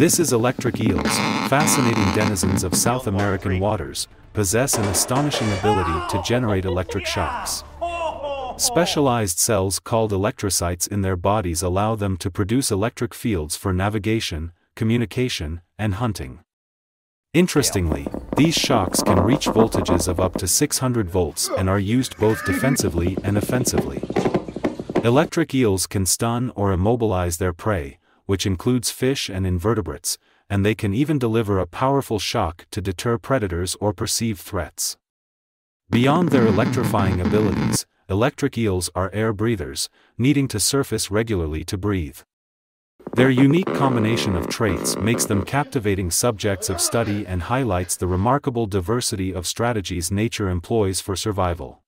This is electric eels, fascinating denizens of South American waters, possess an astonishing ability to generate electric shocks. Specialized cells called electrocytes in their bodies allow them to produce electric fields for navigation, communication, and hunting. Interestingly, these shocks can reach voltages of up to 600 volts and are used both defensively and offensively. Electric eels can stun or immobilize their prey, which includes fish and invertebrates, and they can even deliver a powerful shock to deter predators or perceived threats. Beyond their electrifying abilities, electric eels are air breathers, needing to surface regularly to breathe. Their unique combination of traits makes them captivating subjects of study and highlights the remarkable diversity of strategies nature employs for survival.